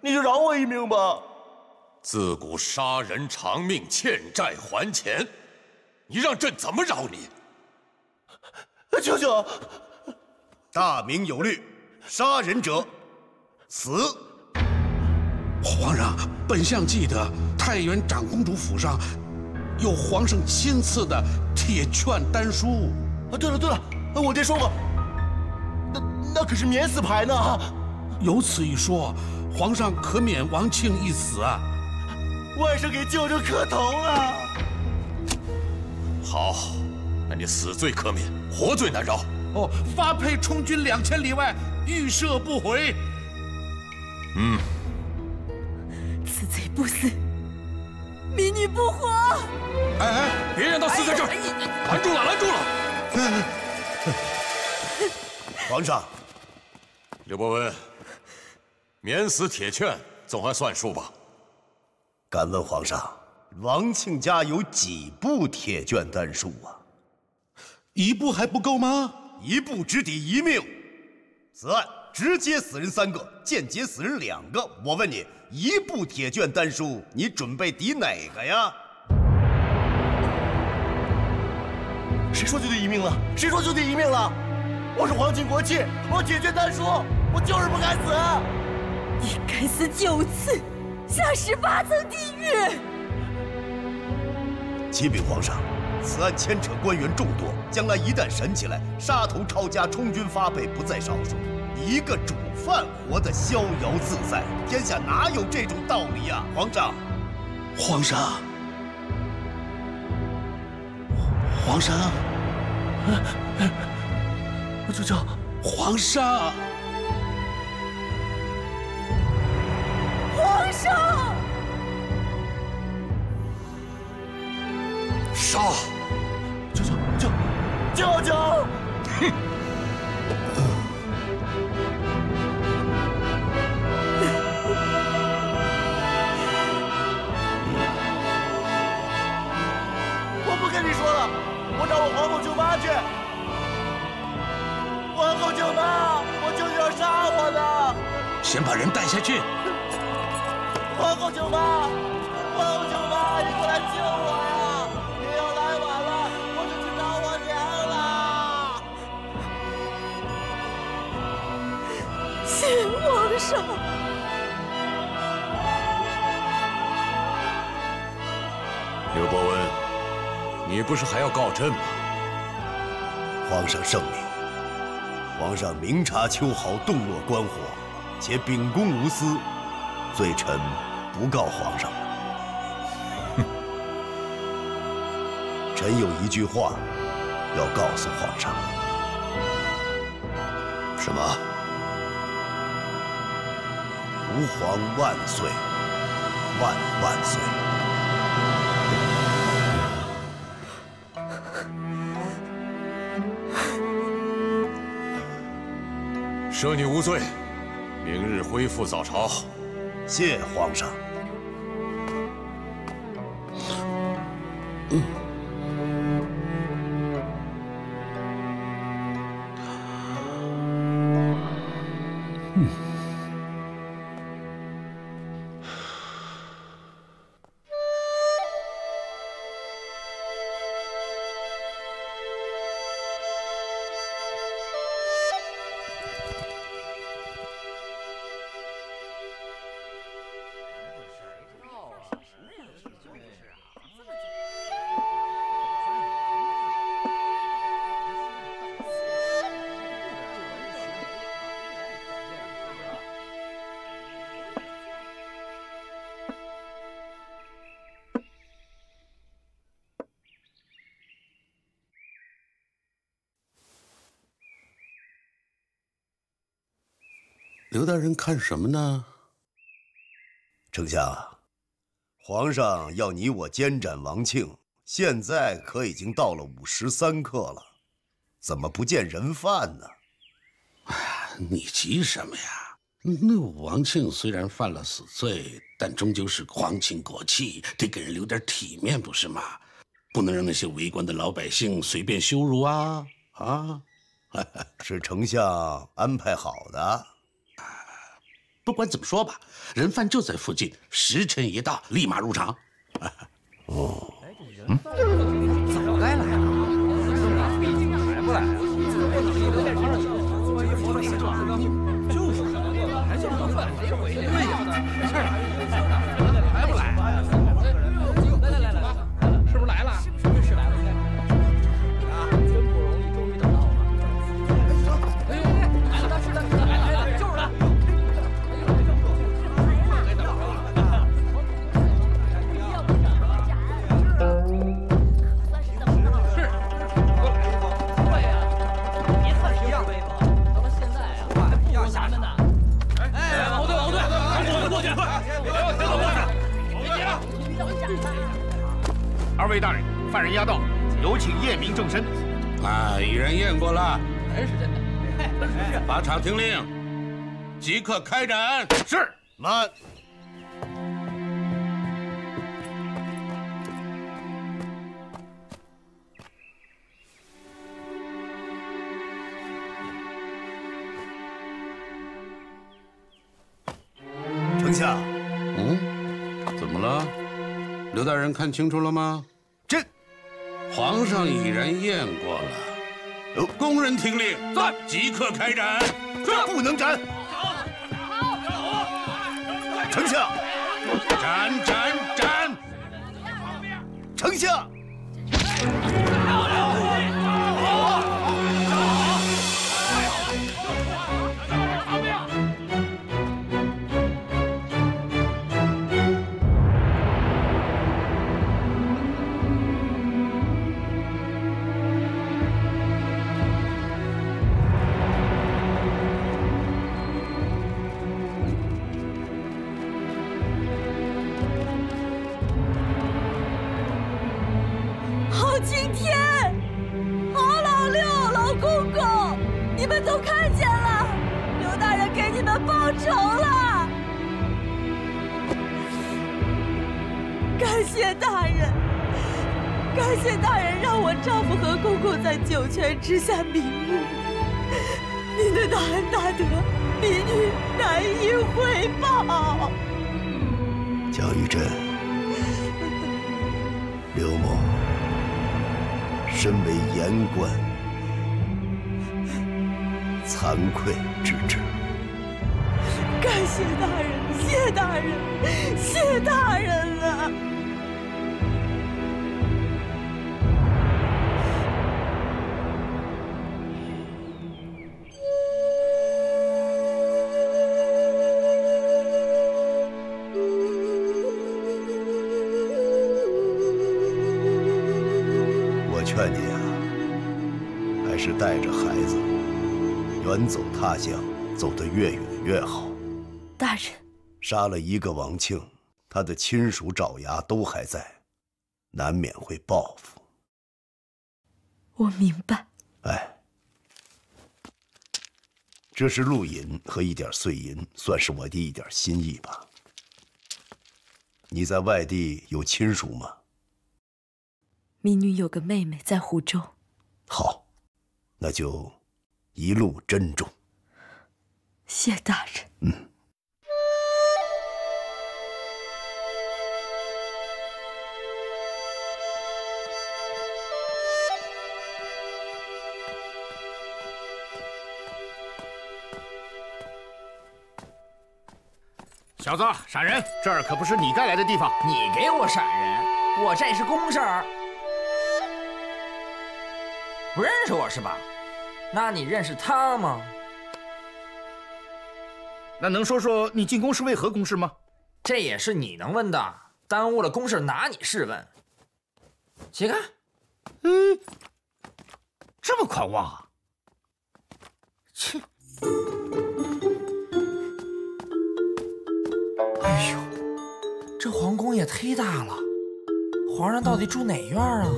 你就饶我一命吧。自古杀人偿命，欠债还钱，你让朕怎么饶你？舅舅，大明有律，杀人者死。皇上，本相记得太原长公主府上有皇上亲赐的铁券丹书。啊，对了对了，我爹说过，那那可是免死牌呢。有此一说，皇上可免王庆一死啊！外甥给舅舅磕头了。好，那你死罪可免，活罪难饶。哦，发配充军两千里外，预设不回。嗯。此贼不死，民女不活。哎哎，别让他死在这儿！拦住了，拦住了！皇上，刘伯温，免死铁券总还算数吧？敢问皇上，王庆家有几部铁券丹书啊？一部还不够吗？一部只抵一命。此案直接死人三个，间接死人两个。我问你。一部铁券丹书，你准备抵哪个呀？谁说就得一命了？谁说就得一命了？我是皇亲国戚，我铁券丹书，我就是不敢死。你该死九次，下十八层地狱。启禀皇上，此案牵扯官员众多，将来一旦审起来，杀头抄家、充军发配不在少数。一个主犯活得逍遥自在，天下哪有这种道理呀？皇上，皇上，皇上，舅舅，皇上，皇上，杀！舅舅，舅，舅舅，哼！我找我皇后舅妈去，皇后舅妈，我舅舅要杀我呢。先把人带下去。皇后舅妈，皇后舅妈，你过来救我呀！你要来晚了，我就去找我娘了。谢皇上。刘伯温。你不是还要告朕吗？皇上圣明，皇上明察秋毫，洞若观火，且秉公无私，罪臣不告皇上。哼！臣有一句话要告诉皇上。什么？吾皇万岁，万万岁！赦你无罪，明日恢复早朝。谢皇上。刘大人看什么呢？丞相，皇上要你我监斩王庆，现在可已经到了午时三刻了，怎么不见人犯呢？哎，你急什么呀？那王庆虽然犯了死罪，但终究是皇亲国戚，得给人留点体面，不是吗？不能让那些围观的老百姓随便羞辱啊！啊，是丞相安排好的。不管怎么说吧，人犯就在附近，时辰一到，立马入场。哦，嗯，二位大人，犯人押到，有请验明正身。啊，已然验过了，还是真的。法场听令，即刻开展。是。慢。丞相。嗯，怎么了？刘大人看清楚了吗？这，皇上已然验过了。工人听令，在，即刻开斩。这不能斩。丞相，斩斩斩！丞相。之下瞑目，您的大恩大德，民女难以回报。江玉珍，刘某身为言官，惭愧之至。感谢大人，谢大人，谢大人了。远走他乡，走得越远越好。大人，杀了一个王庆，他的亲属爪牙都还在，难免会报复。我明白。哎，这是路银和一点碎银，算是我的一点心意吧。你在外地有亲属吗？民女有个妹妹在湖州。好，那就。一路珍重，谢大人。嗯。小子，闪人！这儿可不是你该来的地方。你给我闪人！我这是公事儿。不认识我是吧？那你认识他吗？那能说说你进宫是为何公事吗？这也是你能问的，耽误了公事拿你试问？起开！嗯，这么狂妄啊！切！哎呦，这皇宫也忒大了，皇上到底住哪院啊？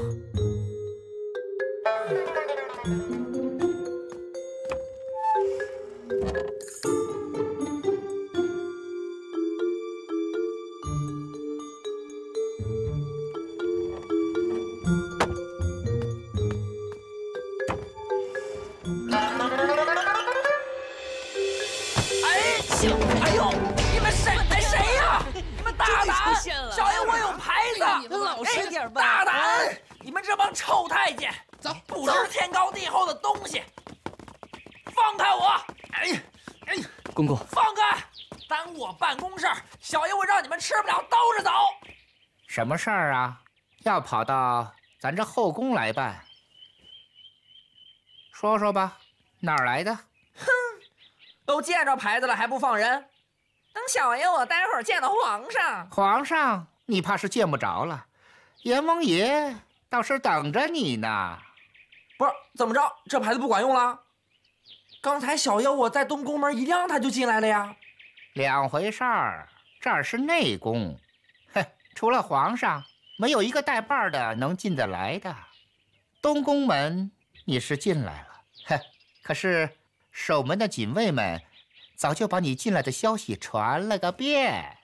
么事儿啊？要跑到咱这后宫来办？说说吧，哪儿来的？哼，都见着牌子了还不放人？等小爷我待会儿见到皇上。皇上，你怕是见不着了。阎王爷倒是等着你呢。不是，怎么着？这牌子不管用了？刚才小爷我在东宫门一亮，他就进来了呀。两回事儿，这儿是内宫，哼，除了皇上，没有一个带把的能进得来的。东宫门你是进来了，哼，可是守门的警卫们早就把你进来的消息传了个遍。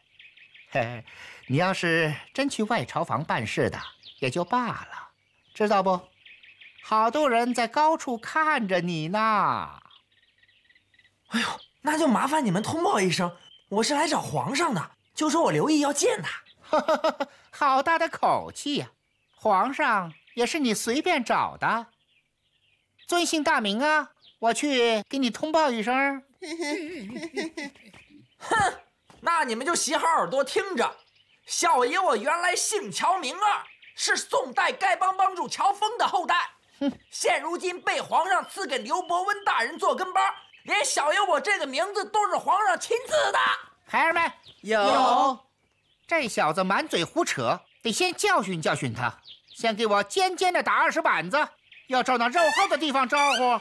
嘿，你要是真去外朝房办事的，也就罢了，知道不？好多人在高处看着你呢。哎呦，那就麻烦你们通报一声，我是来找皇上的，就说我刘毅要见他。好大的口气呀！皇上也是你随便找的？尊姓大名啊？我去给你通报一声。哼，那你们就洗好耳朵听着，小爷我原来姓乔名二，是宋代丐帮帮主乔峰的后代，现如今被皇上赐给刘伯温大人做跟班。连小爷我这个名字都是皇上亲赐的。孩儿们有，这小子满嘴胡扯，得先教训教训他。先给我尖尖的打二十板子，要照那肉厚的地方招呼。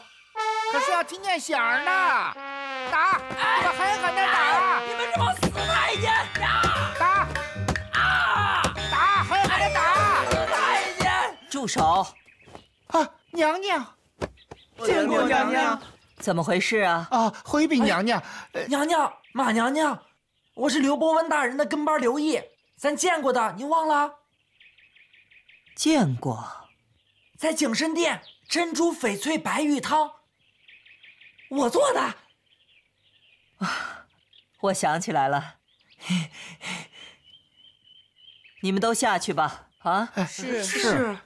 可是要听见响呢，打，给我狠狠的打！你们这帮死太监呀！打，啊，打，狠狠的打！死太监，住手！啊，娘娘，见过娘娘。怎么回事啊？啊，回禀娘娘，娘娘，马娘娘，我是刘伯温大人的跟班刘毅，咱见过的，您忘了？见过，在景深殿珍珠翡翠白玉汤，我做的。啊，我想起来了，你们都下去吧。啊，是是。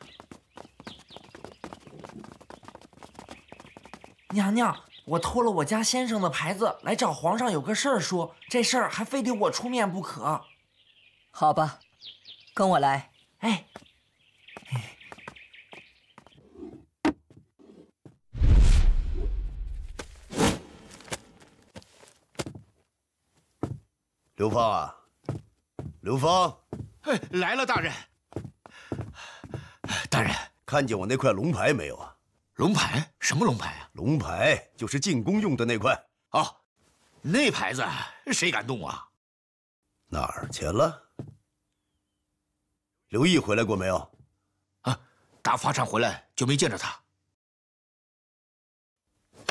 娘娘。我偷了我家先生的牌子来找皇上，有个事儿说，这事儿还非得我出面不可。好吧，跟我来。哎，刘芳啊，刘芳，哎，来了，大人。大人，看见我那块龙牌没有啊？龙牌？什么龙牌啊？龙牌就是进宫用的那块。啊，那牌子谁敢动啊？哪儿去了？刘毅回来过没有？啊，打法场回来就没见着他。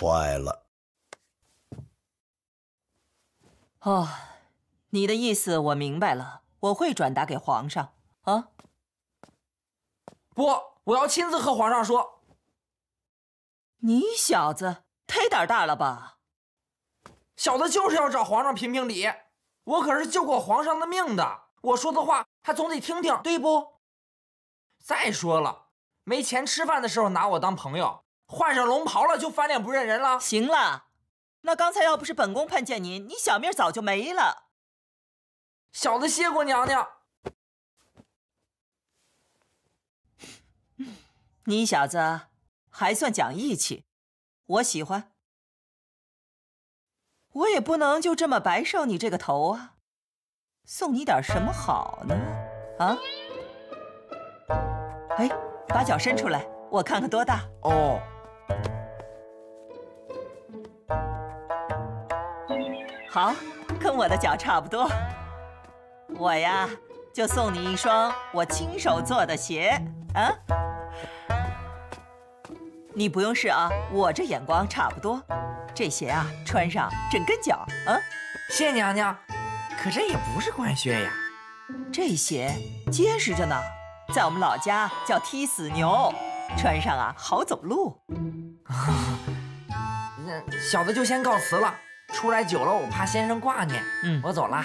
坏了。哦，你的意思我明白了，我会转达给皇上。啊？不，我要亲自和皇上说。你小子忒胆大了吧！小子就是要找皇上评评理，我可是救过皇上的命的，我说的话他总得听听，对不？再说了，没钱吃饭的时候拿我当朋友，换上龙袍了就翻脸不认人了。行了，那刚才要不是本宫碰见您，你小命早就没了。小子谢过娘娘。你小子。还算讲义气，我喜欢。我也不能就这么白受你这个头啊！送你点什么好呢？啊？哎，把脚伸出来，我看看多大。哦。好，跟我的脚差不多。我呀，就送你一双我亲手做的鞋啊。你不用试啊，我这眼光差不多。这鞋啊，穿上整跟脚啊。谢娘娘，可这也不是官靴呀。这鞋结实着呢，在我们老家叫踢死牛，穿上啊好走路。那小的就先告辞了，出来久了我怕先生挂念。嗯，我走了。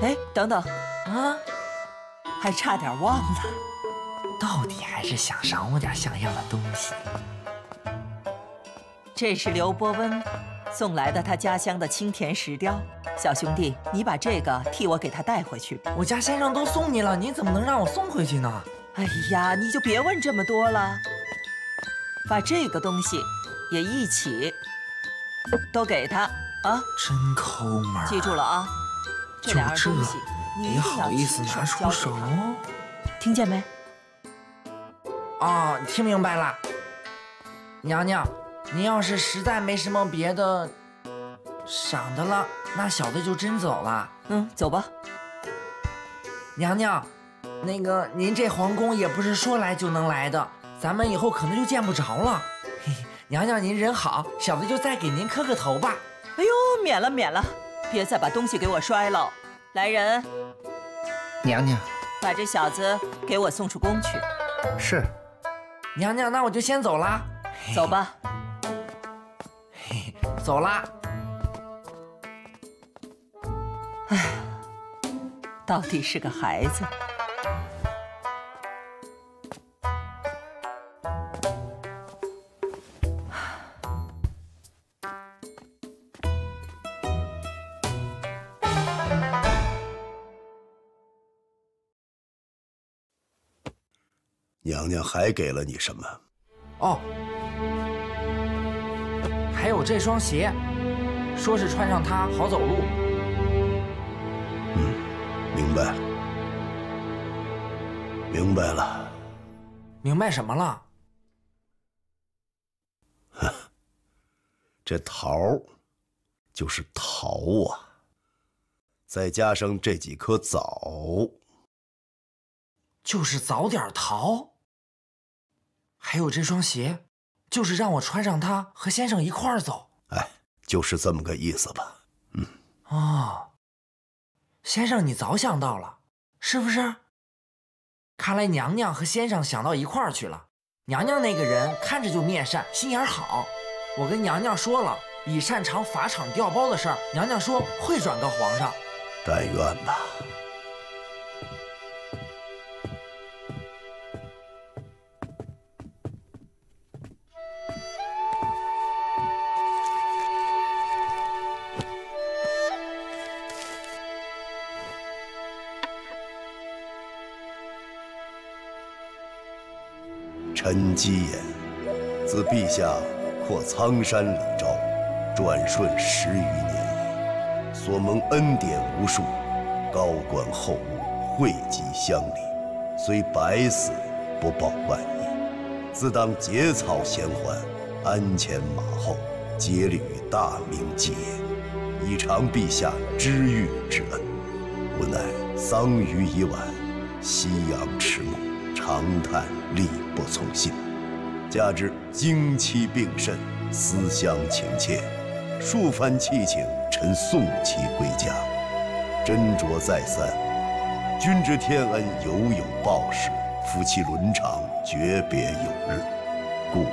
哎，等等啊，还差点忘了。到底还是想赏我点像样的东西。这是刘伯温送来的他家乡的青田石雕，小兄弟，你把这个替我给他带回去。我家先生都送你了，你怎么能让我送回去呢？哎呀，你就别问这么多了，把这个东西也一起都给他啊！真抠门！记住了啊，这两样东西你好意思拿出手？听见没？哦，听明白了。娘娘，您要是实在没什么别的赏的了，那小的就真走了。嗯，走吧。娘娘，那个您这皇宫也不是说来就能来的，咱们以后可能就见不着了。嘿嘿，娘娘您人好，小的就再给您磕个头吧。哎呦，免了免了，别再把东西给我摔了。来人，娘娘把这小子给我送出宫去。是。娘娘，那我就先走啦。走吧。走啦。哎，到底是个孩子。娘娘还给了你什么？哦，还有这双鞋，说是穿上它好走路。嗯，明白了，明白了。明白什么了？哼，这桃就是桃啊，再加上这几颗枣，就是早点逃。还有这双鞋，就是让我穿上它和先生一块儿走。哎，就是这么个意思吧。嗯。哦，先生，你早想到了，是不是？看来娘娘和先生想到一块儿去了。娘娘那个人看着就面善，心眼好。我跟娘娘说了李擅长法场调包的事儿，娘娘说会转告皇上。但愿吧。臣姬言，自陛下扩苍山礼昭，转瞬十余年，所蒙恩典无数，高官厚禄惠及乡里，虽百死不报万一。自当结草衔环，鞍前马后，竭力与大明继业，以偿陛下知遇之恩。无奈桑榆已晚，夕阳迟暮，长叹力不从心。加之经期病甚，思乡情切，数番弃请，臣送其归家。斟酌再三，君之天恩犹有报时，夫妻伦常，诀别有日，故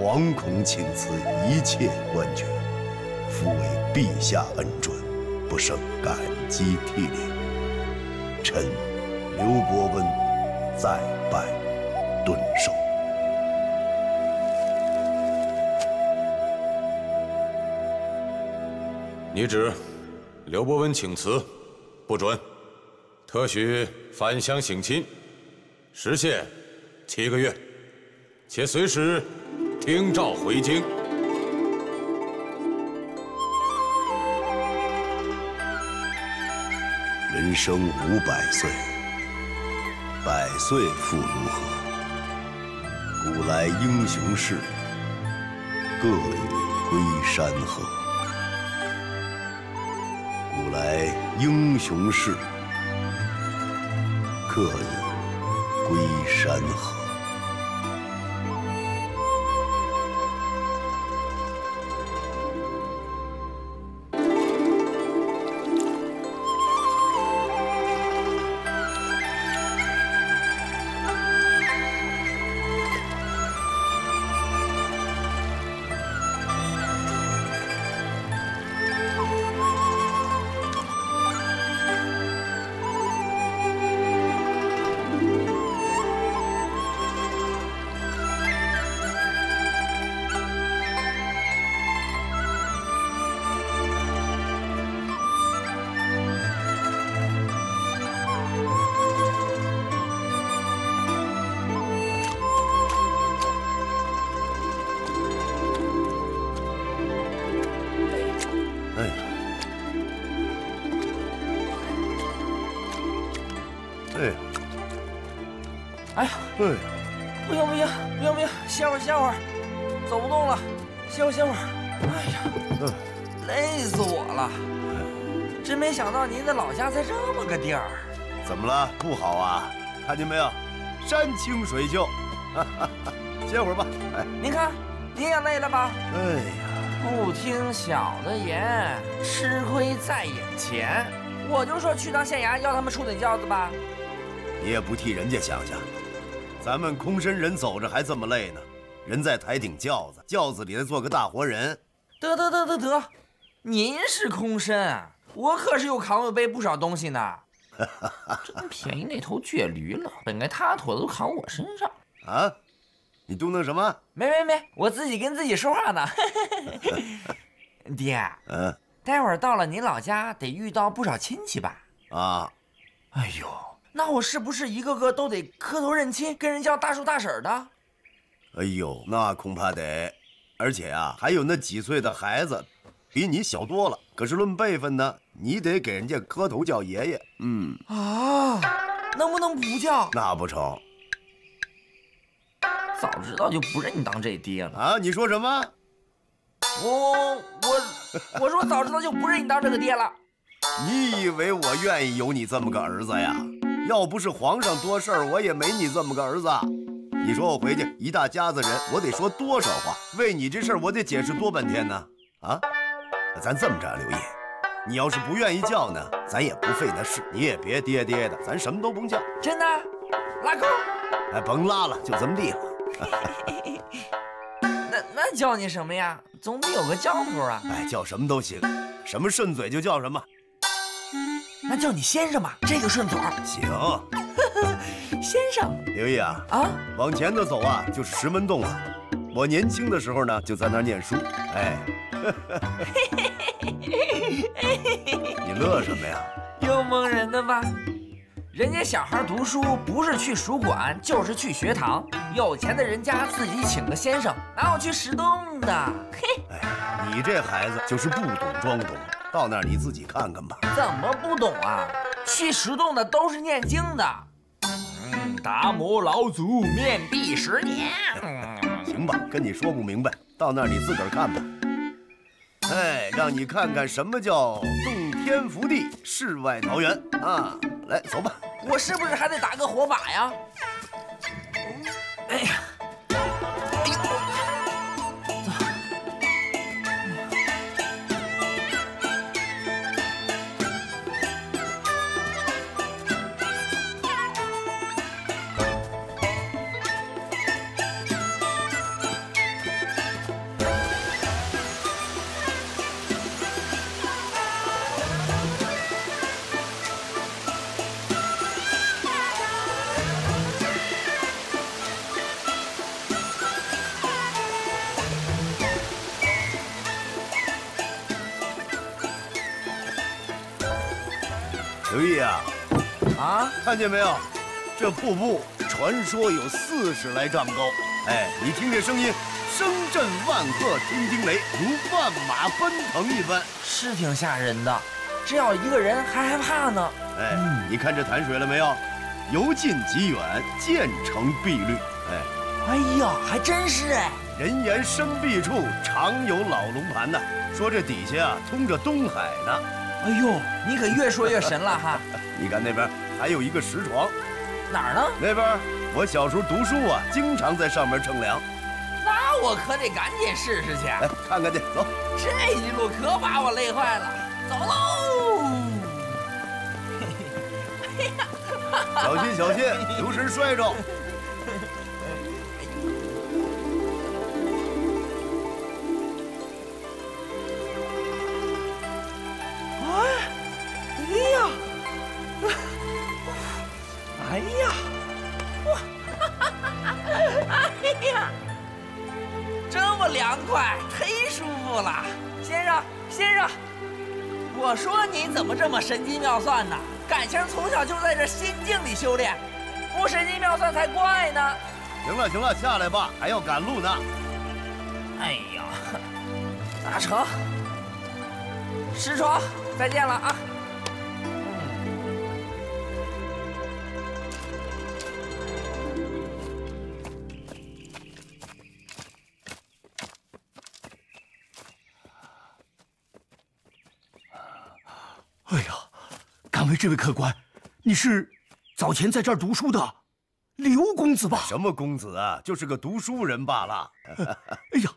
惶恐请辞一切官爵。夫为陛下恩准，不胜感激涕零。臣刘伯温再拜顿首。你旨，刘伯温请辞，不准，特许返乡省亲，时限七个月，且随时听诏回京。人生五百岁，百岁复如何？古来英雄事，各已归山河。古来英雄事，各有归山河。山清水秀。哈哈哈，歇会儿吧。哎，您看，您也累了吧？哎呀，不听小的言，吃亏在眼前。我就说去趟县衙要他们出点轿子吧。你也不替人家想想，咱们空身人走着还这么累呢，人在抬顶轿子，轿子里再坐个大活人。得得得得得，您是空身，我可是又扛又背不少东西呢。真便宜那头倔驴了，本该他驮的都扛我身上。啊，你嘟囔什么？没没没，我自己跟自己说话呢。爹，嗯待会儿到了您老家，得遇到不少亲戚吧？啊，哎呦，那我是不是一个个都得磕头认亲，跟人叫大叔大婶的？哎呦，那恐怕得，而且啊，还有那几岁的孩子，比你小多了。可是论辈分呢，你得给人家磕头叫爷爷。嗯，啊，能不能不叫？那不成早知道就不认你当这爹了。啊？你说什么？我我我说早知道就不认你当这个爹了。你以为我愿意有你这么个儿子呀？要不是皇上多事儿，我也没你这么个儿子。你说我回去一大家子人，我得说多少话？为你这事儿，我得解释多半天呢。啊，咱这么着，刘毅，你要是不愿意叫呢，咱也不费那事，你也别爹爹的，咱什么都甭叫。真的？拉钩？哎，甭拉了，就这么地了。那那叫你什么呀？总得有个叫头啊。哎，叫什么都行，什么顺嘴就叫什么。那叫你先生吧，这个顺嘴。行，先生刘毅啊，啊，往前头走啊，就是石门洞了。我年轻的时候呢，就在那儿念书。哎，你乐什么呀？又蒙人的吧？人家小孩读书不是去书馆，就是去学堂。有钱的人家自己请个先生，哪有去石洞的？嘿，哎，你这孩子就是不懂装懂，到那儿你自己看看吧。怎么不懂啊？去石洞的都是念经的。嗯，达摩老祖面壁十年。跟你说不明白，到那儿你自个儿看吧。哎，让你看看什么叫洞天福地，世外桃源啊！来，走吧。我是不是还得打个火把呀？哎呀，看见没有？这瀑布传说有四十来丈高。哎，你听这声音，声震万壑，听惊雷，如万马奔腾一般。是挺吓人的。这要一个人还害怕呢。哎，你看这潭水了没有？由近及远，渐成碧绿。哎，哎呀，还真是哎。人言深碧处常有老龙盘呢，说这底下啊通着东海呢。哎呦，你可越说越神了哈。你看那边还有一个石床，哪儿呢？那边我小时候读书啊，经常在上面乘凉。那我可得赶紧试试去。来看看去，走。这一路可把我累坏了，走喽！小心小心，留神摔着。哎呀，哇，哎呀，这么凉快，忒舒服了。先生，先生，我说你怎么这么神机妙算呢？感情从小就在这心境里修炼，不神机妙算才怪呢。行了行了，下来吧，还要赶路呢。哎呀，那成，石床，再见了啊！这位客官，你是早前在这儿读书的刘公子吧？什么公子啊，就是个读书人罢了。哎呀，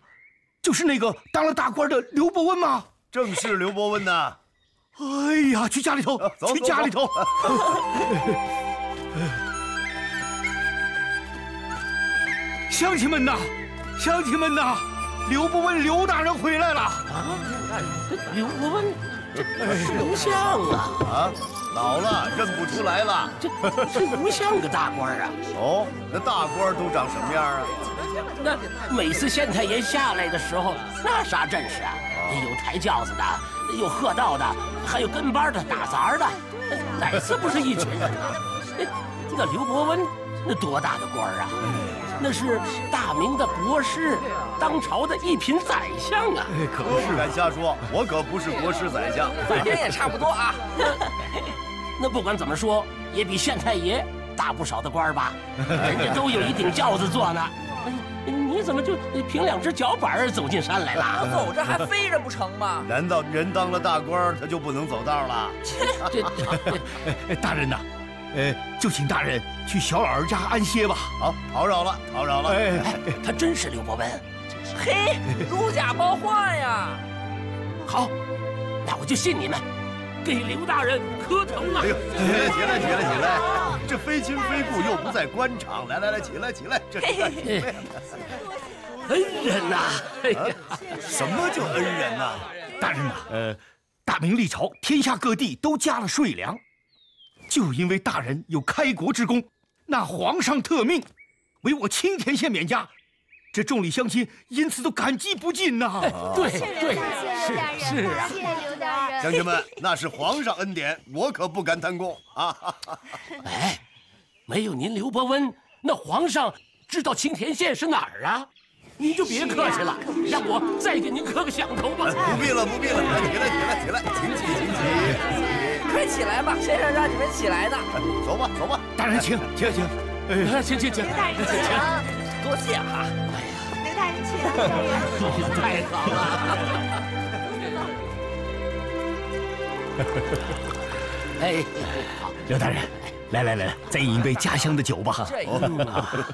就是那个当了大官的刘伯温吗？正是刘伯温呐。哎呀，去家里头，去家里头。乡亲们呐，乡亲们呐，刘伯温刘大人回来了。啊，刘伯温，这不像啊！啊，老了认不出来了。这这不像个大官啊。哦，那大官都长什么样啊？那每次县太爷下来的时候，那啥阵势啊？有抬轿子的，有喝道的，还有跟班的、打杂的，哪次不是一群人啊？那刘伯温，那多大的官啊？那是大明的国师，当朝的一品宰相啊！可不是敢瞎说，我可不是国师宰相，反正也差不多啊。那不管怎么说，也比县太爷大不少的官吧？人家都有一顶轿子坐呢。你怎么就凭两只脚板走进山来了？走着还飞着不成吗？难道人当了大官，他就不能走道了？这大人呐，呃，就请大人去小老儿家安歇吧。好，叨扰了，叨扰了。哎，他真是刘伯温，嘿，如假包换呀！好，那我就信你们，给刘大人磕头了。哎呦，起来，起来，起来！这非亲非故，又不在官场，来来来，起来，起来！这是干什么呀？恩人呐！哎呀，什么叫恩人呐？大人呐，呃，大明历朝，天下各地都加了税粮，就因为大人有开国之功，那皇上特命，为我青田县免家，这众里乡亲因此都感激不尽呐。对对，是是啊。乡亲们，那是皇上恩典，我可不敢贪功啊。哎，没有您刘伯温，那皇上知道青田县是哪儿啊？您就别客气了，让我再给您磕个响头吧。不必了，不必了，起来，起来，起来，请起，请起，快起来吧，先生让你们起来呢。走吧，走吧，大人请，请请，哎，请请请，刘大人请，多谢哈。哎呀，刘大人请，太好了。哎，好，刘大人，来来来，再饮一杯家乡的酒吧。这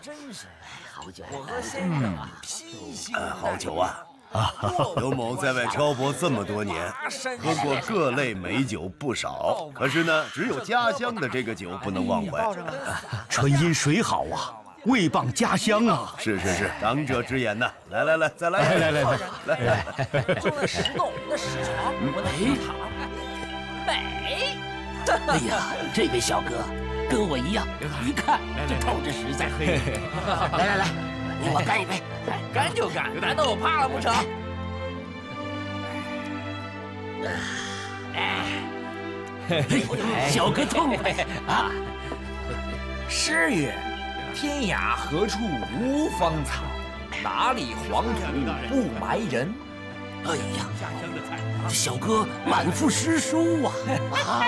真是。好酒，我和先生啊，披星好酒啊！啊，刘某在外漂泊这么多年，喝过各类美酒不少，可是呢，只有家乡的这个酒不能忘怀。纯因水好啊，味傍家乡啊！是是是，长者之言呐！来来来，再来来来来来！就那石洞，那石床，我那石塔，美！哎呀，这位小哥。跟我一样，一看就透着实在。来来来，你我干一杯，干就干，难道我怕了不成？哎，小哥痛快啊！诗曰：“天涯何处无芳草，哪里黄土不埋人。”哎呀，这小哥满腹诗书啊！啊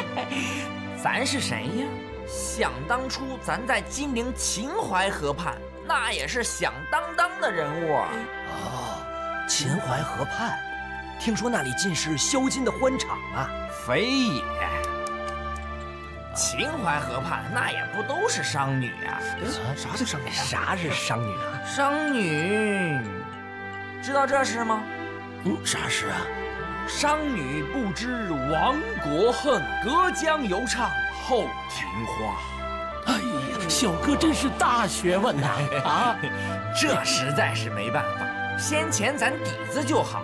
咱是谁呀？想当初，咱在金陵秦淮河畔，那也是响当当的人物啊。哦，秦淮河畔，听说那里尽是销金的欢场啊？非也，秦淮河畔那也不都是商女啊？啥叫商女？啥是商女啊？商女，知道这事吗？嗯，啥事啊？商女不知亡国恨，隔江犹唱。后庭花，哎呀，小哥真是大学问呐！啊，这实在是没办法。先前咱底子就好，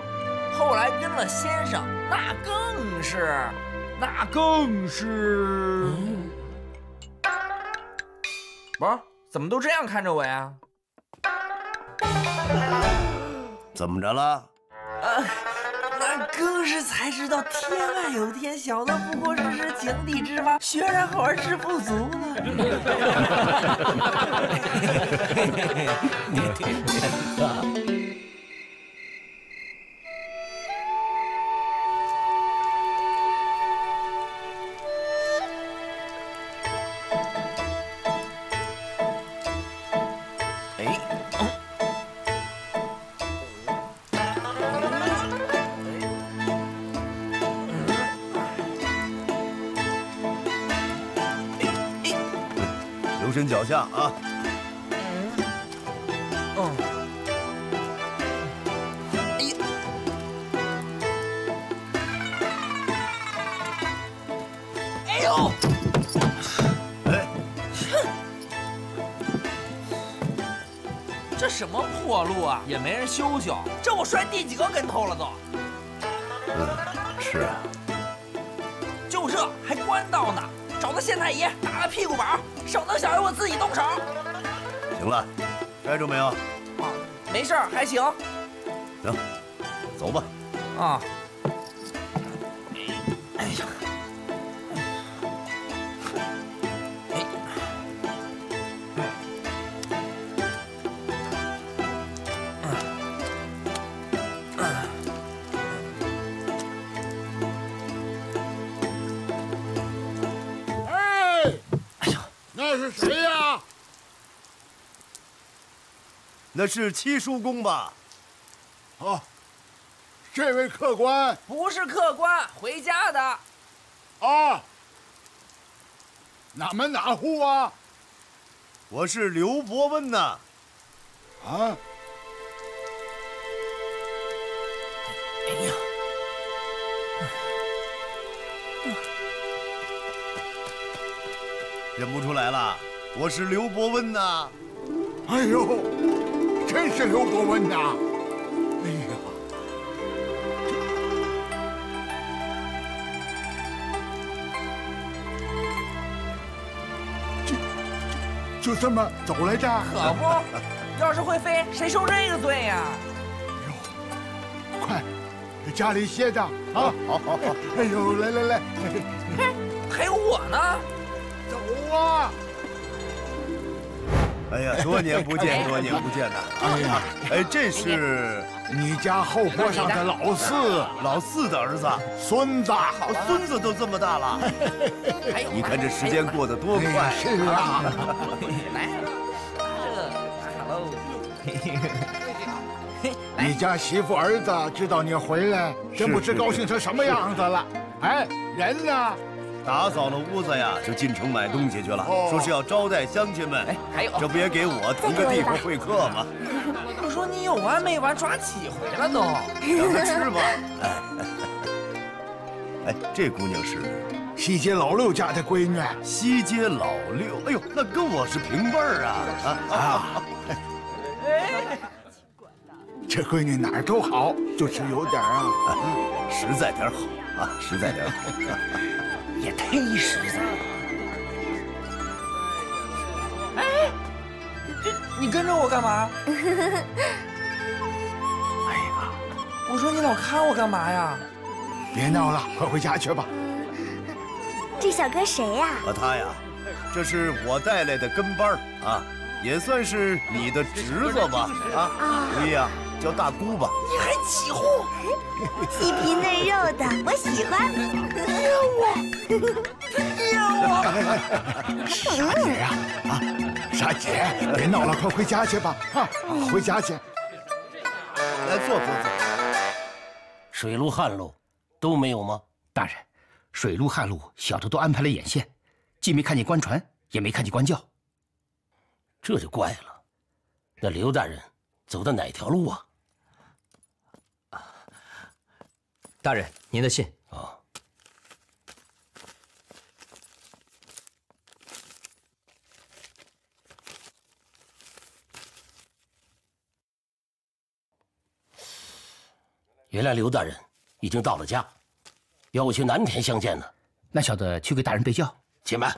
后来跟了先生，那更是，那更是。不是，怎么都这样看着我呀？怎么着了？那更是才知道天外有天，小的不过是是井底之蛙，学然后而知不足了。下啊！嗯。哎呀！哎呦！哎，这什么破路啊，也没人修修，这我摔第几个跟头了都？嗯，是啊。就这还官道呢，找个县太爷打个屁股板，省得小爷我自己动手。行了，该住没有？啊，没事儿，还行。行，走吧。啊。那是七叔公吧？哦，这位客官不是客官，回家的。啊，哪门哪户啊？我是刘伯温呐。啊？哎呀！认不出来了，我是刘伯温呐。哎呦，真是刘伯温呐！哎呀，就就就这么走来着？可不，要是会飞，谁受这个罪呀？快，家里歇着啊！好，好，好。哎呦，来来来，嘿还有我呢。走啊！哎呀，多年不见，多年不见呐！哎呀，哎，这是你家后坡上的老四，老四的儿子，孙子，孙子都这么大了。你看这时间过得多快！是啊，来，这，hello。你家媳妇儿子知道你回来，真不知高兴成什么样子了。哎，人呢？打扫了屋子呀，就进城买东西去了，说是要招待乡亲们。哎，还有，这不也给我腾个地方会客吗？我说你有完没完？抓几回了都？让他吃吧。哎，这姑娘是西街老六家的闺女。西街老六，哎呦，那跟我是平辈儿啊！啊，哎，这闺女哪儿都好，就是有点啊，实在点好啊，实在点好。也忒实在了。哎，这你跟着我干嘛？哎呀，我说你老看我干嘛呀？别闹了，快回家去吧。这小哥谁呀？啊，他呀，这是我带来的跟班啊，也算是你的侄子吧？啊，如意啊，叫大姑吧。你还起哄？细皮嫩肉的，我喜欢。捏我，捏我！傻姐呀，啊，傻姐，别闹了，快回家去吧。啊，回家去。来坐坐坐。水路、旱路都没有吗？大人，水路、旱路小的都安排了眼线，既没看见官船，也没看见官轿。这就怪了。那刘大人走的哪条路啊？大人，您的信啊。原来刘大人已经到了家，要我去南田相见呢。那小的去给大人备轿。且慢。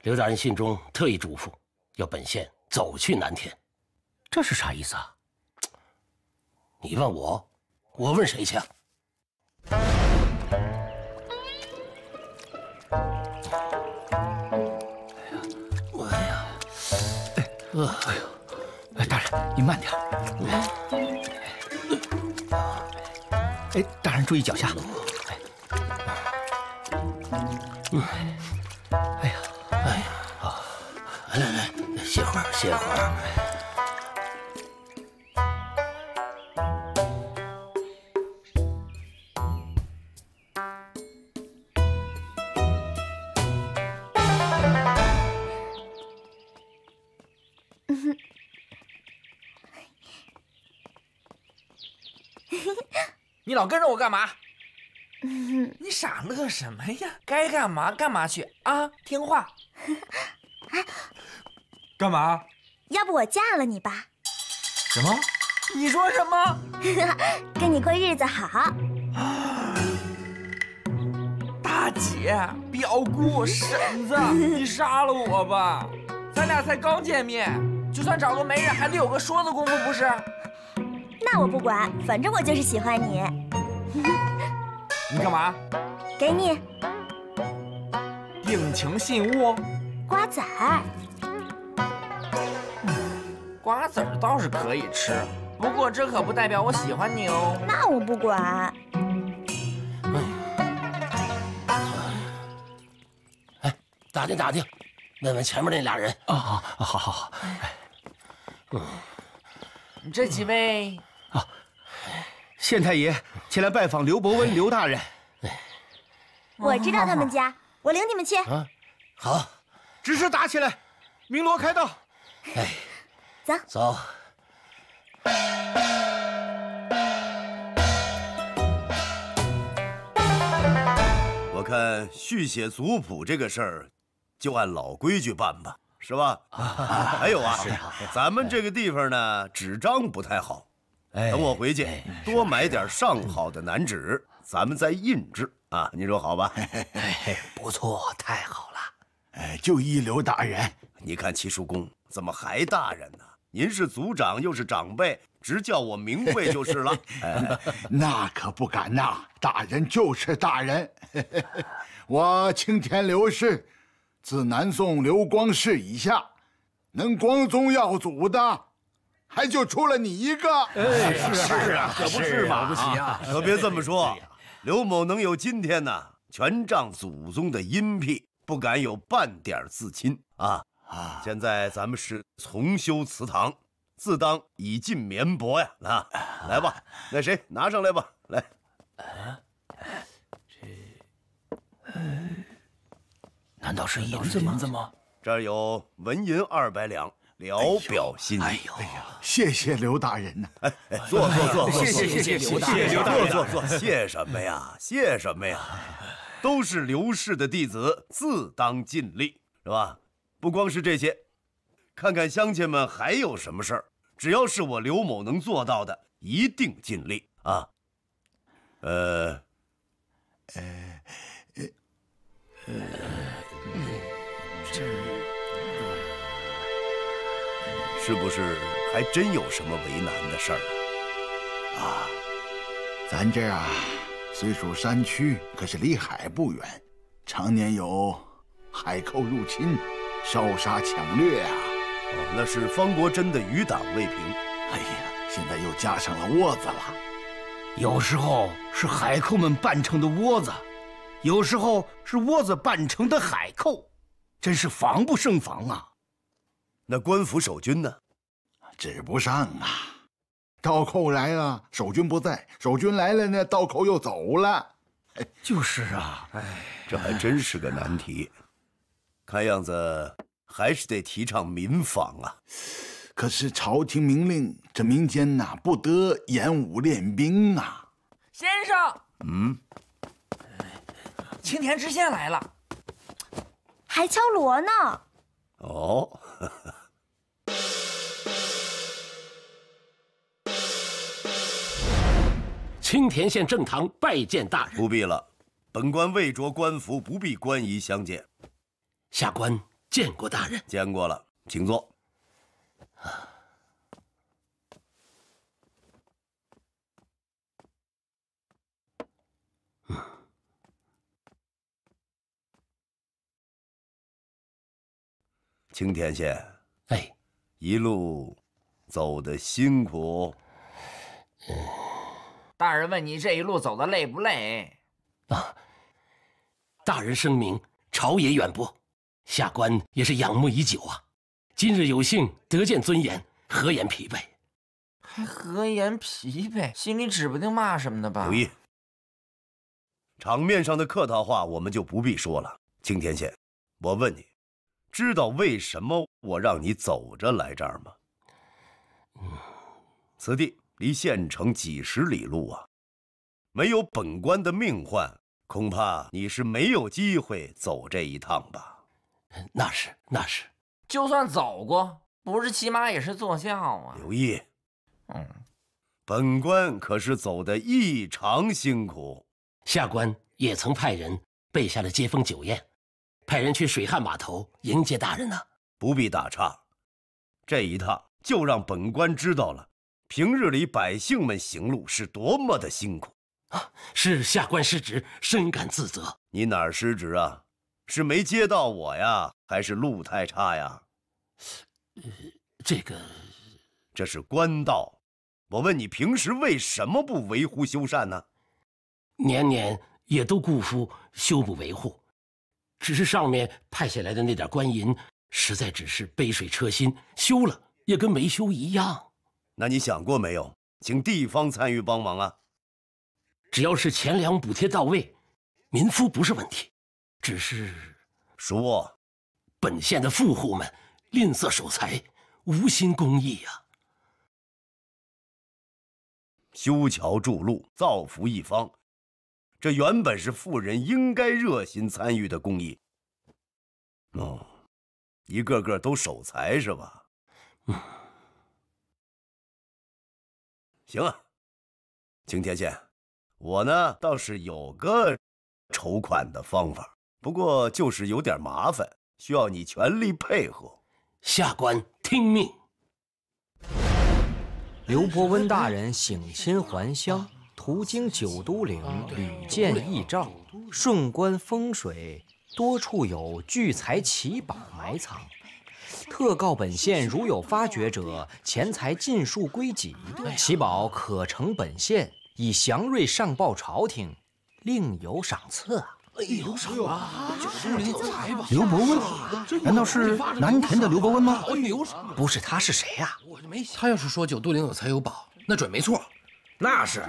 刘大人信中特意嘱咐，要本县走去南田。这是啥意思啊？你问我，我问谁去？哎呀，哎，呃，哎呦，哎，大人，您慢点。哎，大人注意脚下。嗯，哎呀，哎呀，啊，来来来，歇会儿，歇会儿。老跟着我干嘛？你傻乐什么呀？该干嘛干嘛去啊！听话。干嘛？要不我嫁了你吧？什么？你说什么？跟你过日子好。大姐、表姑、婶子，你杀了我吧！咱俩才刚见面，就算找个媒人，还得有个说的功夫，不是？那我不管，反正我就是喜欢你。你干嘛？给你定情信物。瓜子儿。瓜子儿倒是可以吃，不过这可不代表我喜欢你哦。那我不管。哎，打听打听，问问前面那俩人。啊，好，好，好，好。嗯，这几位啊，县太爷前来拜访刘伯温刘大人。我知道他们家，我领你们去。啊，好，只是打起来，鸣锣开道。哎，走走。我看续写族谱这个事儿，就按老规矩办吧，是吧？还有啊，咱们这个地方呢，纸张不太好，等我回去多买点上好的南纸，咱们再印制啊。你说好吧？不错，太好了。哎，就一刘大人，你看齐叔公怎么还大人呢？您是族长又是长辈，直叫我名讳就是了。那可不敢呐，大人就是大人。我青田刘氏，自南宋刘光世以下，能光宗耀祖的，还就出了你一个。哎，是啊，可不是嘛？了不起啊！可别这么说，刘某能有今天呢，全仗祖宗的荫庇，不敢有半点自亲啊。啊！现在咱们是重修祠堂，自当以尽绵薄呀！啊，来吧，那谁拿上来吧，来。啊，这，难道是银子吗？银子吗？这儿有纹银二百两，聊表心意。哎呦，谢谢刘大人呐！坐坐坐坐，谢谢谢谢刘大人，坐坐坐，谢什么呀？谢什么呀？都是刘氏的弟子，自当尽力，是吧？不光是这些，看看乡亲们还有什么事儿，只要是我刘某能做到的，一定尽力啊。呃，呃，呃，这是不是还真有什么为难的事儿啊？啊，咱这儿啊，虽属山区，可是离海不远，常年有海寇入侵。烧杀抢掠啊！哦，那是方国珍的余党未平。哎呀，现在又加上了窝子了。有时候是海寇们扮成的窝子，有时候是窝子扮成的海寇，真是防不胜防啊！那官府守军呢？指不上啊。道寇来了，守军不在；守军来了呢，道寇又走了。就是啊，哎，这还真是个难题。看样子还是得提倡民防啊！可是朝廷明令，这民间呐不得演武练兵啊！先生，嗯，青田知县来了，还敲锣呢。哦，青田县正堂拜见大人。不必了，本官未着官服，不必官仪相见。下官见过大人，见过了，请坐。青田县，哎，一路走得辛苦。大人问你这一路走的累不累？啊，大人声明，朝野远播。下官也是仰慕已久啊，今日有幸得见尊严，何言疲惫？还何言疲惫？心里指不定骂什么呢吧？有意。场面上的客套话我们就不必说了。青田县，我问你，知道为什么我让你走着来这儿吗？嗯，此地离县城几十里路啊，没有本官的命换，恐怕你是没有机会走这一趟吧？那是，那是。就算走过，不是骑马也是坐轿啊。刘毅，嗯，本官可是走得异常辛苦。下官也曾派人备下了接风酒宴，派人去水旱码头迎接大人呢。不必打岔，这一趟就让本官知道了，平日里百姓们行路是多么的辛苦。啊，是下官失职，深感自责。你哪儿失职啊？是没接到我呀，还是路太差呀？呃，这个，这是官道。我问你，平时为什么不维护修缮呢？年年也都顾夫修补维护，只是上面派下来的那点官银，实在只是杯水车薪，修了也跟没修一样。那你想过没有，请地方参与帮忙啊？只要是钱粮补贴到位，民夫不是问题。只是，说，本县的富户们吝啬守财，无心公益呀。修桥筑路，造福一方，这原本是富人应该热心参与的公益。哦，一个个都守财是吧？嗯，行啊，青天县，我呢倒是有个筹款的方法。不过就是有点麻烦，需要你全力配合。下官听命。刘伯温大人省亲还乡，途经九都岭，屡见异兆，顺观风水，多处有聚财奇宝埋藏。特告本县如有发掘者，钱财尽数归己，奇宝可呈本县，以祥瑞上报朝廷，另有赏赐。哎呦，什么？刘伯温？难道是南田的刘伯温吗？不是他是谁呀？他要是说九都岭有财有宝，那准没错。那是，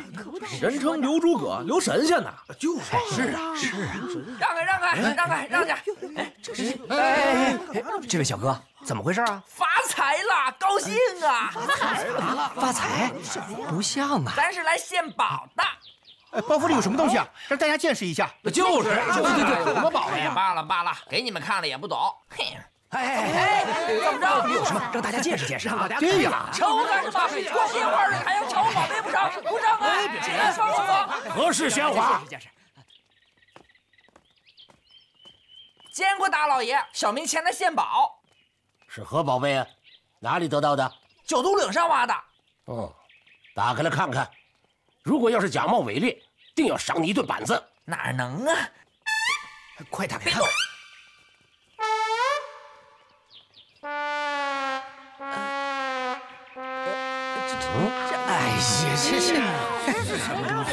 人称刘诸葛、刘神仙呢。就是，是啊，是啊。让开，让开，让开，让开！哎，这是哎哎哎！这位小哥，怎么回事啊？发财了，高兴啊！发财了？发财？不像啊！咱是来献宝的。哎，包袱里有什么东西啊？让大家见识一下。就是，对对对，什么宝呀？罢了罢了，给你们看了也不懂。嘿，哎哎哎，怎么着？有什么？让大家见识见识。对呀，瞧干什么？光鲜花的太阳瞧宝贝不上，不上啊！起来，放我！何事喧哗？见过大老爷，小民前来献宝。是何宝贝啊？哪里得到的？九都岭上挖的。哦，打开来看看。如果要是假冒伪劣，定要赏你一顿板子。哪能啊！快打开看。哎呀，这是这是什么东西？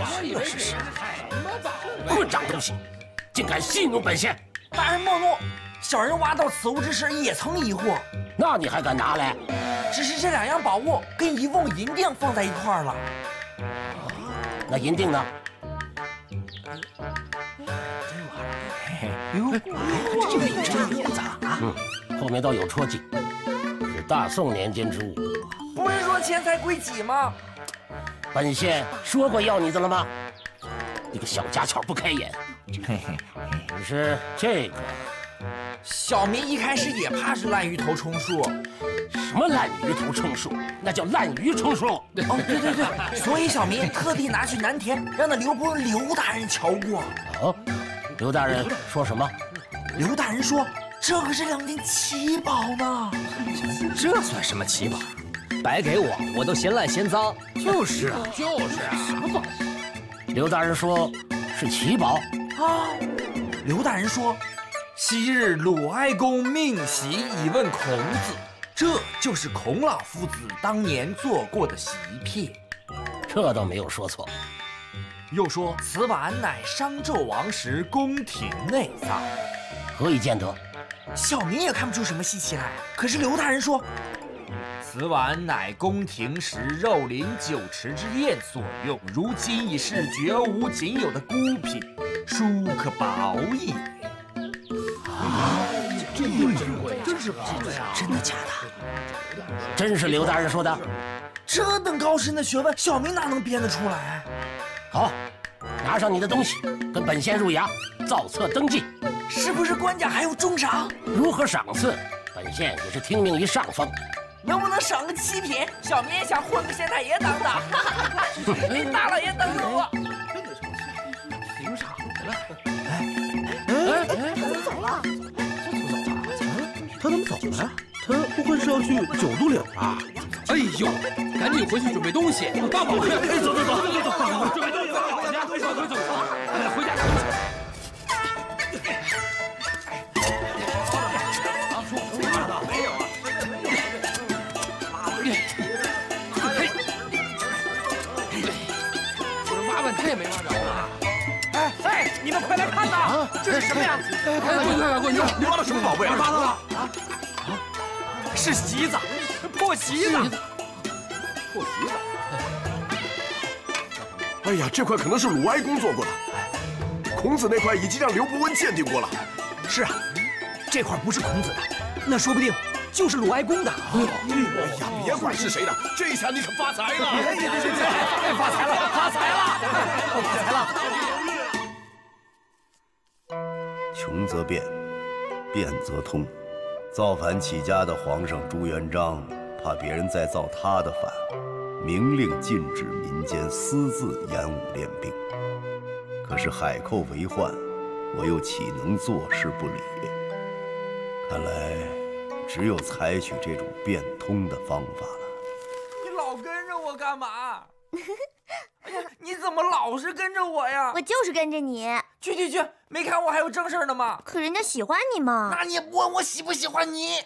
我以为是什么混账东西，竟敢戏弄本县！大人莫怒，小人挖到此物之时也曾疑惑。那你还敢拿来？只是这两样宝物跟一瓮银锭放在一块儿了。那银锭呢？哟，这个有真有假啊！后面倒有戳记，是大宋年间之物。不是说钱财归己吗？本县说过要你的了吗？你个小家巧不开眼！嘿嘿，只是这个，小民一开始也怕是滥竽头充数。什么滥竽头充数？那叫滥竽充数。哦，对对对，所以小民特地拿去南田，让那刘伯温刘大人瞧过。哦，刘大人说什么？刘大人说，这可是两件奇宝呢。这算什么奇宝？白给我，我都嫌烂嫌脏。就是啊，就是啊，什么宝？刘大人说，是奇宝。啊，刘大人说，昔日鲁哀公命席以问孔子。这就是孔老夫子当年做过的席片，这倒没有说错。又说此碗乃商纣王时宫廷内藏，何以见得？小民也看不出什么稀奇来。可是刘大人说，此碗乃宫廷时肉林酒池之宴所用，如今已是绝无仅有的孤品，殊可宝也。啊，这么珍贵，真是宝呀！真的假的？真是刘大人说的，这等高深的学问，小民哪能编得出来？好，拿上你的东西，跟本县入衙，造册登记。是不是官家还有重赏？如何赏赐？本县也是听命于上峰。能不能赏个七品？小民也想混个县太爷当当。大老爷等等我。领赏来了。哎哎哎，他怎么走了？他怎么走了？他不会是要去九渡岭吧？哎呦，赶紧回去准备东西。爸爸，哎，走走走走走，准备东西，回家，回家，这是什么呀？哎，快快快快，你挖到什么宝贝啊？挖到了啊！是席子，破席子，破席子。哎呀，这块可能是鲁哀公做过的。孔子那块已经让刘伯温鉴定过了。是啊，这块不是孔子的，那说不定就是鲁哀公的。哎呀，别管是谁的，这下你可发财了！哎呀，发财了，发财了，发财了！穷则变，变则通。造反起家的皇上朱元璋，怕别人再造他的反，明令禁止民间私自演武练兵。可是海寇为患，我又岂能坐视不理？看来只有采取这种变通的方法了。你老跟着我干嘛？哎呀，你怎么老是跟着我呀？我就是跟着你。去去去，没看我还有正事呢吗？可人家喜欢你嘛。那你也不问我喜不喜欢你？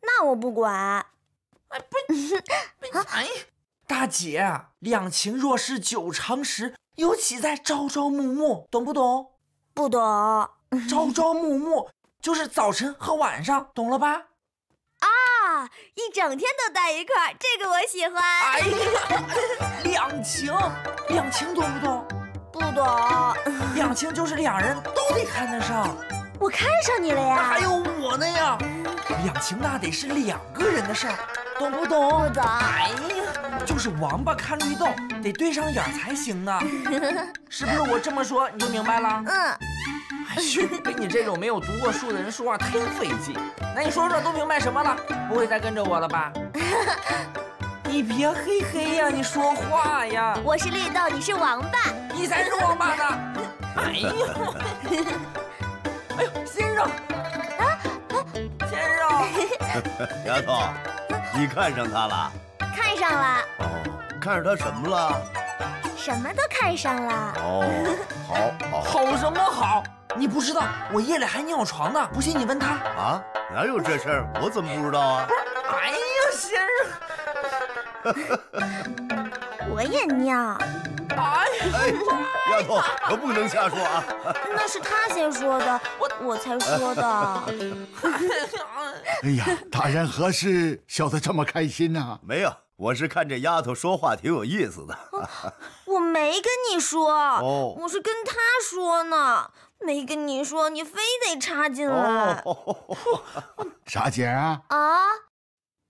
那我不管。哎不，哎，大姐，两情若是久长时，又岂在朝朝暮暮？懂不懂？不懂。朝朝暮暮就是早晨和晚上，懂了吧？啊，一整天都在一块儿，这个我喜欢。哎呀，两情，两情懂不懂？不懂。两情就是两人都得看得上。我看上你了呀。还有我呢呀。两情那得是两个人的事儿，懂不懂？不懂。哎呀，就是王八看绿豆，得对上眼才行呢。是不是我这么说你就明白了？嗯。哎呦，跟你这种没有读过书的人说话忒费劲。那你说说都明白什么了？不会再跟着我了吧？你别嘿嘿呀，你说话呀！我是绿豆，你是王八，你才是王八呢！哎呦，哎呦，先生，啊，先生，丫头，你看上他了？看上了。哦，看上他什么了？什么都看上了。哦，好，好，好什么好？你不知道我夜里还尿床呢，不信你问他。啊，哪有这事儿？我怎么不知道啊？哎呀，先生。我也尿。哎哎，丫头可不能瞎说啊！那是他先说的，我我才说的。哎呀，大人何事笑得这么开心呢？没有，我是看这丫头说话挺有意思的。我没跟你说，哦，我是跟他说呢。没跟你说，你非得插进来。傻姐啊！啊！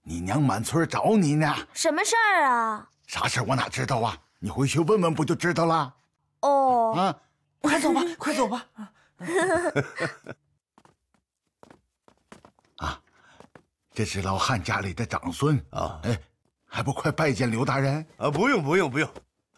你娘满村找你呢。什么事儿啊？啥事我哪知道啊？你回去问问不就知道了？哦。啊，快走吧，快走吧。啊，这是老汉家里的长孙啊。哎，还不快拜见刘大人？啊，不用，不用，不用。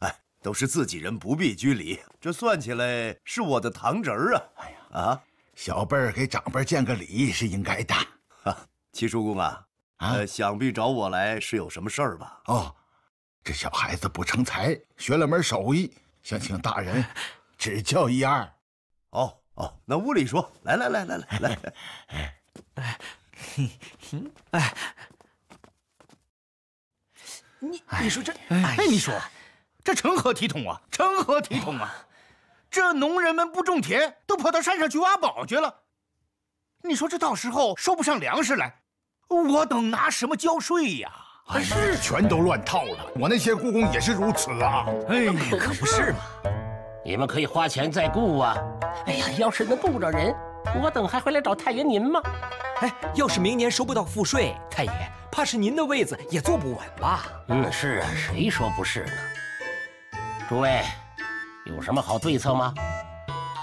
哎，都是自己人，不必拘礼。这算起来是我的堂侄儿啊。哎呀，啊，小辈儿给长辈见个礼是应该的。啊，七叔公啊，呃，想必找我来是有什么事儿吧？哦，这小孩子不成才，学了门手艺，想请大人 指教一二。哦哦，那屋里说。来来来来来来。哎，哎，你你说这，哎，你说，这成何体统啊？成何体统啊？这农人们不种田，都跑到山上去挖宝去了。你说这到时候收不上粮食来，我等拿什么交税呀？是，全都乱套了。我那些雇工也是如此啊。哎，可不是嘛。你们可以花钱再雇啊。哎呀，要是能雇着人，我等还会来找太爷您吗？哎，要是明年收不到赋税，太爷怕是您的位子也坐不稳吧？嗯，是啊，谁说不是呢？诸位，有什么好对策吗？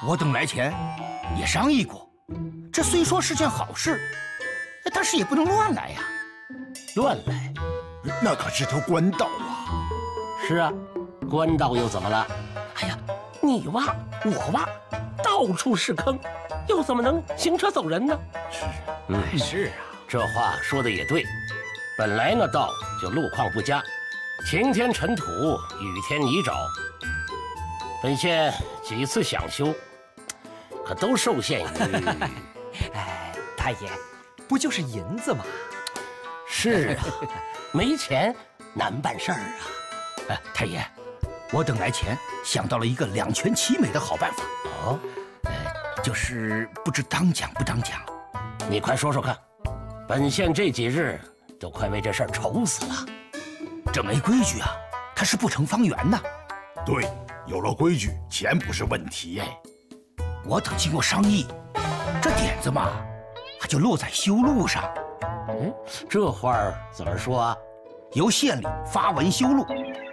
我等来前也商议过，这虽说是件好事，但是也不能乱来呀。乱来，那可是条官道啊！是啊，官道又怎么了？哎呀，你挖我挖，到处是坑，又怎么能行车走人呢？是，嗯，是啊，这话说的也对。本来那道就路况不佳，晴天尘土，雨天泥沼。本县几次想修，可都受限于 哎，大爷，不就是银子吗？是啊，没钱难办事儿啊！哎，太爷，我等来钱想到了一个两全其美的好办法。哦，呃，就是不知当讲不当讲。你快说说看，本县这几日都快为这事儿愁死了。这没规矩啊，它是不成方圆的。对，有了规矩，钱不是问题。哎，我等经过商议，这点子嘛，就落在修路上。嗯，这话怎么说啊？由县里发文修路，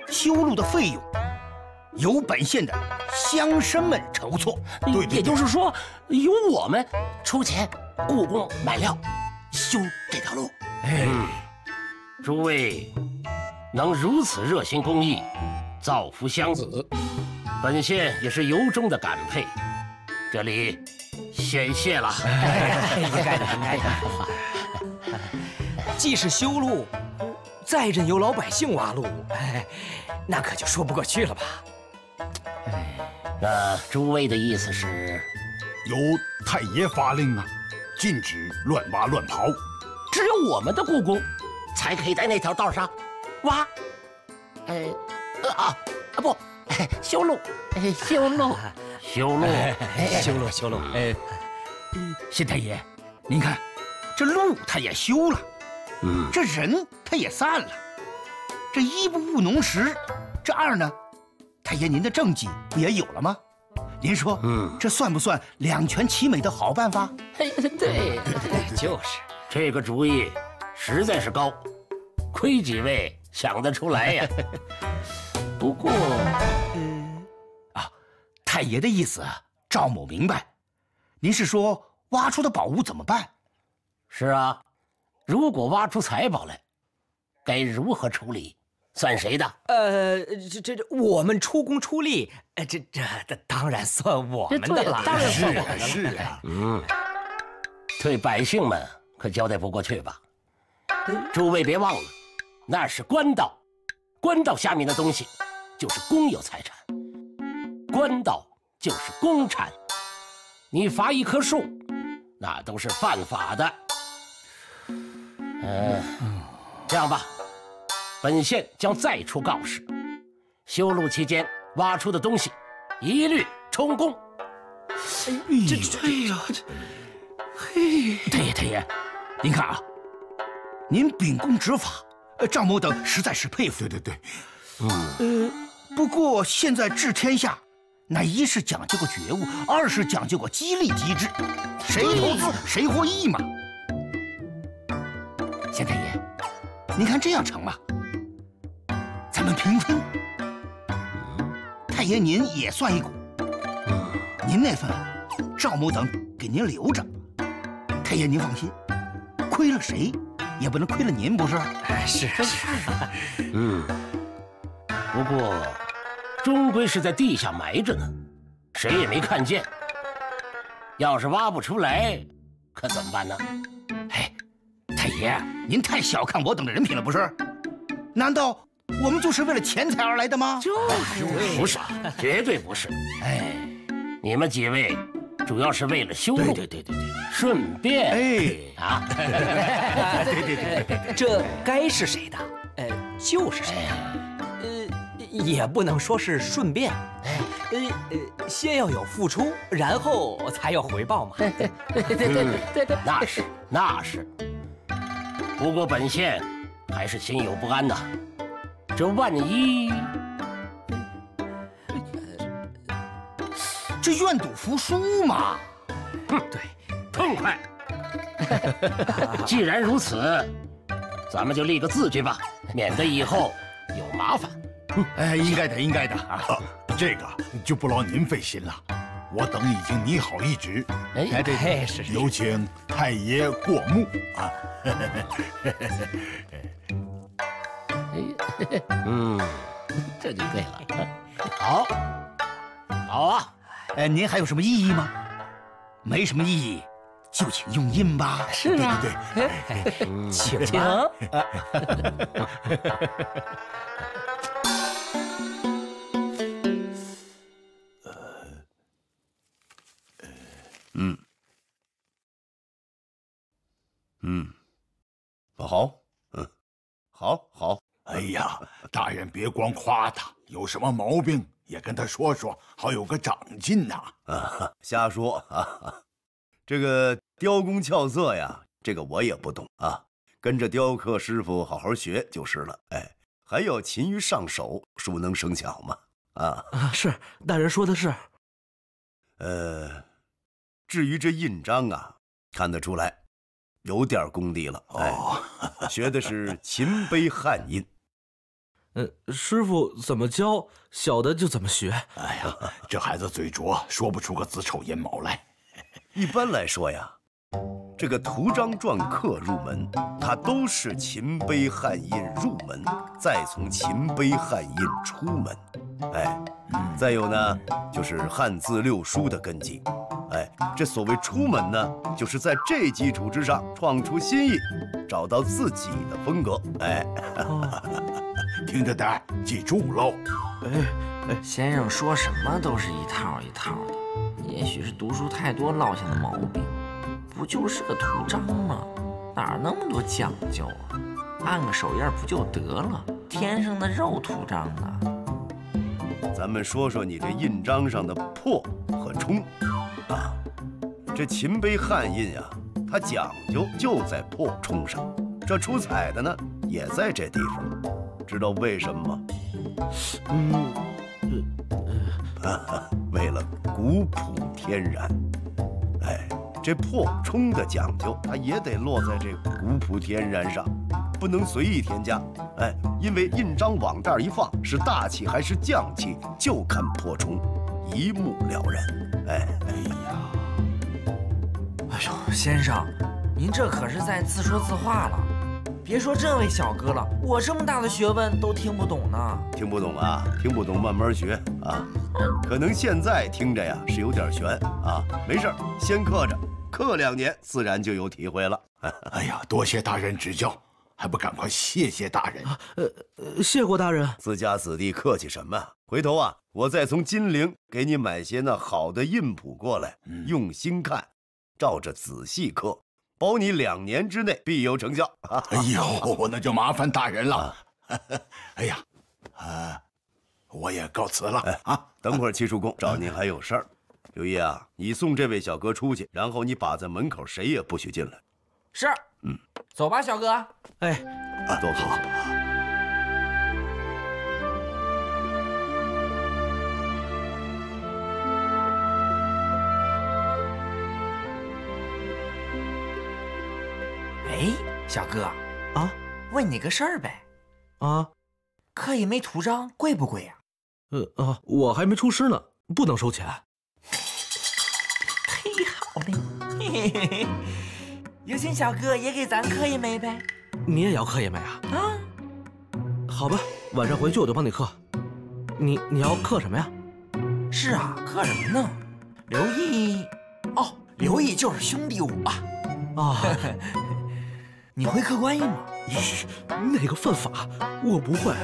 修路的费用由本县的乡绅们筹措。对，也就是说，由我们出钱雇工买料修这条路。哎，诸位能如此热心公益，造福乡子，本县也是由衷的感佩。这里先谢了。应该的，应该的。既是修路，再任由老百姓挖路，哎，那可就说不过去了吧？那诸位的意思是，由太爷发令啊，禁止乱挖乱刨，只有我们的故宫才可以在那条道上挖，呃，啊啊不，修路，修路，修路，修路，修路。哎，县太爷，您看，这路他也修了。嗯，这人他也散了，这一不务农时，这二呢，太爷您的政绩不也有了吗？您说，嗯，这算不算两全其美的好办法？对对对，就是这个主意实在是高，亏几位想得出来呀。不过，太爷的意思，赵某明白。您是说挖出的宝物怎么办？是啊。如果挖出财宝来，该如何处理？算谁的？呃，这这这，我们出工出力，呃，这这这当然算我们的了。当然算我们的。是啊，嗯，对百姓们可交代不过去吧？诸位别忘了，那是官道，官道下面的东西就是公有财产，官道就是公产。你伐一棵树，那都是犯法的。嗯，这样吧，本县将再出告示，修路期间挖出的东西，一律充公。这这呀，这，嘿，太爷太爷，您看啊，您秉公执法，赵某等实在是佩服。对对对，嗯，呃，不过现在治天下，那一是讲究个觉悟，二是讲究个激励机制，谁投资谁获益嘛。县太爷，您看这样成吗？咱们平分。太爷您也算一股，您那份赵某等给您留着。太爷您放心，亏了谁也不能亏了您，不是？哎，是是。嗯，不过终归是在地下埋着呢，谁也没看见。要是挖不出来，可怎么办呢？哎，太爷，您太小看我等的人品了，不是？难道我们就是为了钱财而来的吗？就是，不是，绝对不是。哎，你们几位主要是为了修路，对对对对对，顺便哎啊，对对对对对，这该是谁的，呃，就是谁的，呃，也不能说是顺便，呃呃，先要有付出，然后才有回报嘛。对对对对对对，那是那是。不过本县还是心有不安呐，这万一……这愿赌服输嘛。哼，对，痛快。既然如此，咱们就立个字据吧，免得以后有麻烦。哎，应该的，应该的啊。这个就不劳您费心了，我等已经拟好一纸。哎这嘿是是有请太爷过目啊。嗯，这就对了。好，好啊。哎，您还有什么异议吗？没什么异议，就请用印吧。是啊对对对，嗯请请 嗯，嗯，好，嗯，好，好。哎呀，大人别光夸他，有什么毛病也跟他说说，好有个长进呐。啊，瞎说啊！这个雕工俏色呀，这个我也不懂啊，跟着雕刻师傅好好学就是了。哎，还要勤于上手，熟能生巧嘛。啊，啊，是大人说的是。呃，至于这印章啊，看得出来有点功底了。哦，哎，学的是秦碑汉印。呃，师傅怎么教，小的就怎么学。哎呀，这孩子嘴拙，说不出个子丑寅卯来。一般来说呀，这个图章篆刻入门，它都是秦碑汉印入门，再从秦碑汉印出门。哎，再有呢，就是汉字六书的根基。哎，这所谓出门呢，就是在这基础之上创出新意，找到自己的风格。哎，听着点，记住喽。哎哎，先生说什么都是一套一套的，也许是读书太多落下的毛病。不就是个图章吗？哪儿那么多讲究啊？按个手印不就得了？天上的肉图章呢？咱们说说你这印章上的破和冲啊。这秦碑汉印啊、它讲究就在破冲上，这出彩的呢也在这地方。知道为什么吗？嗯，为了古朴天然。哎，这破冲的讲究，它也得落在这古朴天然上，不能随意添加。哎，因为印章往这儿一放，是大气还是降气，就看破冲，一目了然。哎，哎呀，哎呦，先生，您这可是在自说自话了。别说这位小哥了，我这么大的学问都听不懂呢。听不懂啊？听不懂慢慢学啊。可能现在听着呀是有点悬啊，没事，先刻着，刻两年自然就有体会了。哎呀，多谢大人指教，还不赶快谢谢大人？呃呃，谢过大人。自家子弟客气什么？回头啊，我再从金陵给你买些那好的印谱过来，用心看，照着仔细刻，保你两年之内必有成效。哎呦，那就麻烦大人了。哎呀，啊，我也告辞了啊。等会儿七叔公找您还有事儿。刘毅啊，你送这位小哥出去，然后你把在门口，谁也不许进来。是，嗯，走吧，小哥。哎，啊，多好。哎，小哥啊，问你个事儿呗。啊，刻一枚图章贵不贵呀、呃啊，我还没出师呢，不能收钱。嘿，好嘞，嘿嘿嘿，有请小哥也给咱刻一枚呗。你也要刻一枚啊？啊，好吧，晚上回去我就帮你刻。你你要刻什么呀？是啊，刻什么呢？刘毅，哦，刘毅就是兄弟我啊。啊，你会刻观音吗？嘘，那个犯法，我不会。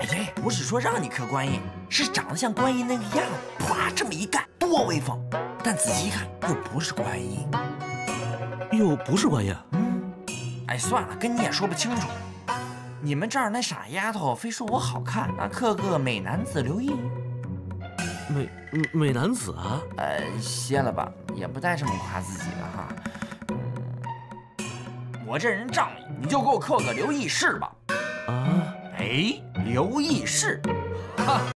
哎呀，不是说让你刻观音，是长得像观音那个样子，啪这么一干，多威风！但仔细一看，又不是观音，又不是观音。嗯，哎，算了，跟你也说不清楚。你们这儿那傻丫头非说我好看，那刻个美男子刘毅，美美男子啊？呃，歇了吧，也不带这么夸自己的哈。嗯，我这人仗义，你就给我刻个刘义士吧。啊，哎，刘义士，哈。